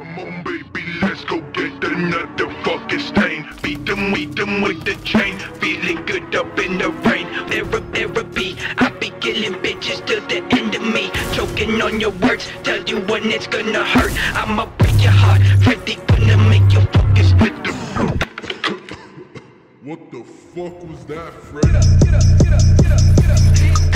Come on, baby, let's go get another fucking stain. Beat them, beat them with the chain. Feeling good up in the rain. Therapy, therapy. I be killing bitches till the end of me. Choking on your words, tell you when it's gonna hurt. I'ma break your heart. Freddie gonna make you fucking split the What the fuck was that, Fred? Consequences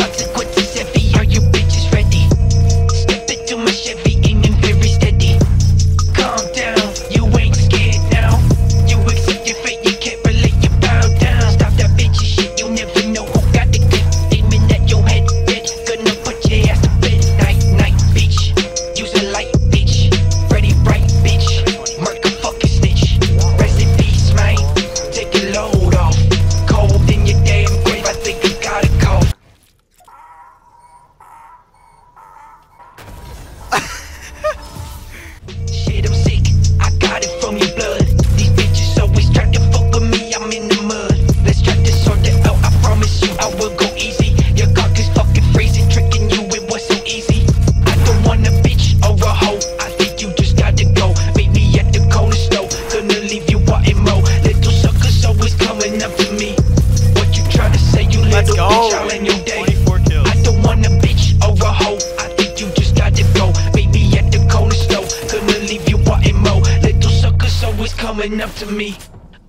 you. Little suckers always coming up to me. What you trying to say? You Let's little go. bitch all in your day. 24 kills. I don't want a bitch or a hoe. I think you just gotta go. Baby at the corner store. Leave you wanting more. Little suckers always coming up to me.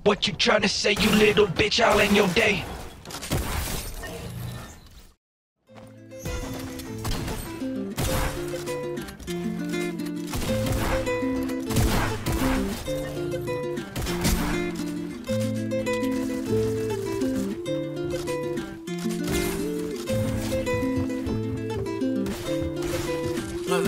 What you tryna say, you little bitch, all in your day?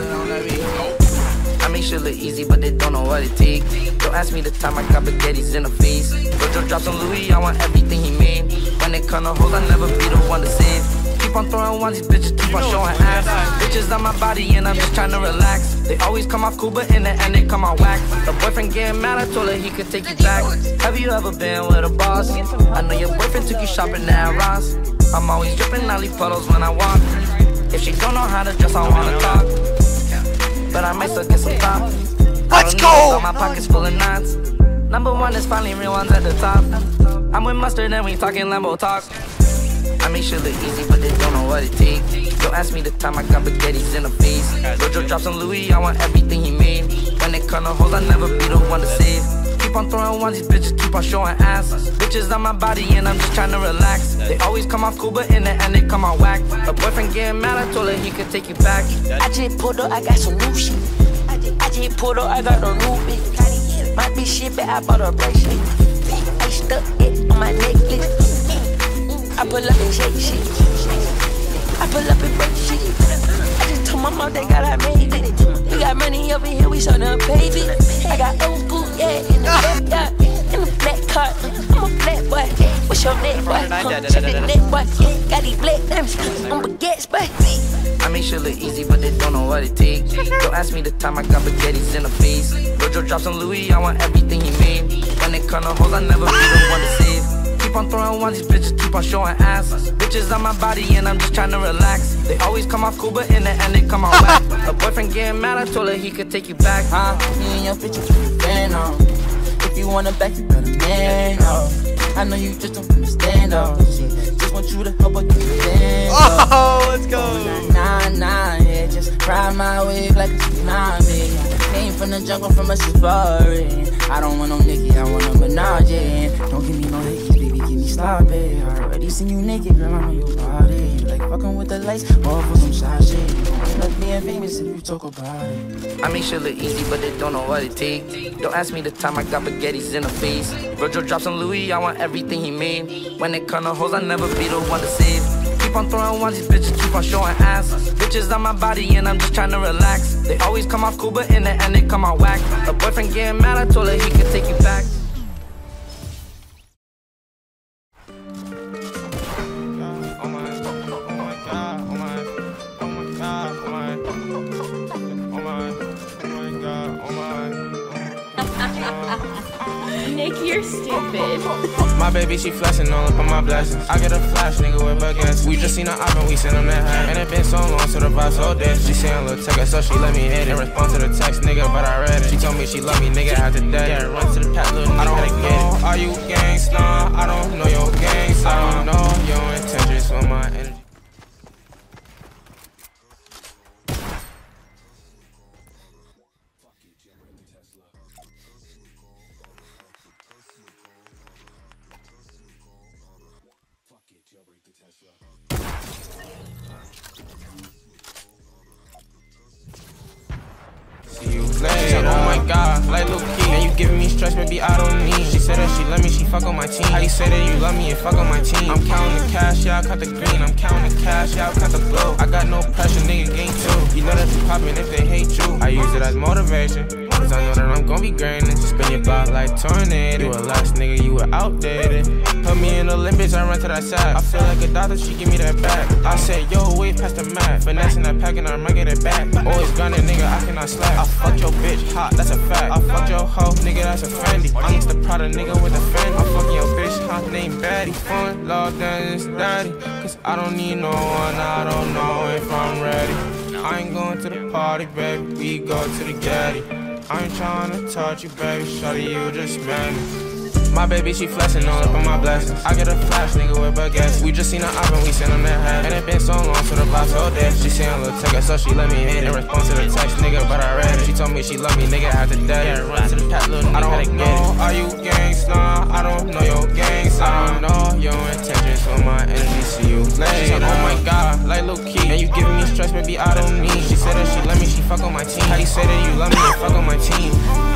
I make shit look easy, but they don't know what it take. Don't ask me the time I got spaghettis in the face. Rojo drops on Louis, I want everything he made. When it come to hoes, I never be the one to save. Keep on throwing ones, these bitches keep on showing ass. Bitches on my body, and I'm just trying to relax. They always come off cool, but in the end, they come out whack. The boyfriend getting mad, I told her he could take you back. Have you ever been with a boss? I know your boyfriend took you shopping at Ross. I'm always dripping, leave puddles when I walk. If she don't know how to dress, I wanna talk but I might still get some top. Let's go! My pockets full of knots. Number one is finally real ones at the top. I'm with mustard and we talking Lambo talk. I make shit look easy, but they don't know what it take. Don't ask me the time I got spaghettis in the face. Rojo drops on Louis, I want everything he made. When it come to hoes, I never be the one to save. On throwing ones, these bitches keep on showing ass. Bitches on my body and I'm just trying to relax. They always come off cool, but in the end they come out whack. The boyfriend getting mad, I told her he could take you back. I just pulled up, I got some new shit. I just, pulled up, I got a new bitch. Might be shit, but I bought a bracelet. I stuck it on my necklace. I pull up and shake shit. I pull up and break shit. I just told my mom they got I made it. We got money over here, we to pay it. I got What's your neck, boy? Huh, Check the neck, boy. Got these black diamonds. I'm baguettes. I make shit look easy, but they don't know what it takes. Don't ask me the time I got spaghettis in the face. Rojo drops on Louis, I want everything he made. When it come to hoes, I never be the one to save. Keep on throwing ones, these bitches keep on showing ass. Bitches on my body and I'm just trying to relax. They always come off cool, but in the end they come out whack. A boyfriend getting mad, I told her he could take you back. Huh? Me and your bitch is fan on. If you want it back, you better man up. I know you just don't understand though. Shit, just want you to help her get. Oh, let's go. Oh, nah, nah, yeah, just ride my wave like a tsunami. Came from the jungle from a safari. I don't want no Nicki, I want a Minaj. yeah. Don't give me no hickeys, baby, give me sloppy. I already seen you naked, girl, I know your body. Like fucking with the lights, or being famous if you talk about it. I make shit look easy, but they don't know what it takes. Don't ask me the time I got spaghettis in the face. Virgil drops on Louis, I want everything he made. When it come to hoes, I never be the one to save. Keep on throwing ones, these bitches keep on showing ass. Bitches on my body and I'm just trying to relax. They always come off cool, but in the end they come out whack. A boyfriend getting mad, I told her he could take you back. Nick, you're stupid. My baby, she flashing all up on my blessings. I get a flash, nigga, with baguettes. We just seen her oven, we sent on that high. And it been so long, so the vibe so dead. She saying, look, take it, so she let me hit it. In response to the text, nigga, but I read it. She told told me she love me, nigga, had to die. Yeah, run to the pack, little nigga, I don't know, are you gangsta? I don't know your gangsta. I don't know your intentions for my energy. Like Lil Key. And you giving me stress, baby, I don't need. She said that she let me, she fuck on my team. How you say that you love me and fuck on my team? I'm counting the cash, yeah, I cut the green. I'm counting the cash, yeah, I cut the blow. I got no pressure, nigga, game two. You know that you poppin' if they hate you. I use it as motivation. Cause I know that I'm gonna be grinding. Spin your block like tornado. You a last nigga, you were outdated. Put me in the Olympics, I run to that side. I feel like a doctor, she give me that back. I said, yo, wait past the mat. Finessing that pack and I might get it back. Always gunning, nigga, I cannot slack. I fuck your bitch hot, that's a fact. I fuck your hoe, nigga, that's a Fendi. I'm just the product, nigga, with a Fendi. I'm fucking your bitch hot, name Batty. Fun, love, dance, daddy. Cause I don't need no one, I don't know if I'm ready. I ain't going to the party, baby, we go to the Gaddy. I ain't tryna touch you, baby, shawty, you just mad. My baby, she flexing all up on my blessings. I get a flash, nigga, with baguettes. We just seen her and we seen on that hat. And it been so long, so the block so dead. She seen a little ticket, so she let me hit it. In response to the text, nigga, but I read it. She told me she love me, nigga, after that. Run to the pack, little nigga, I don't know, are you gangsta? I don't know your gangsta. I don't know your intentions, so my energy see you later. She said, oh my god, like Lil Key. And you giving me stress, baby, I don't fuck on my team. How you say that you love me and fuck on my team?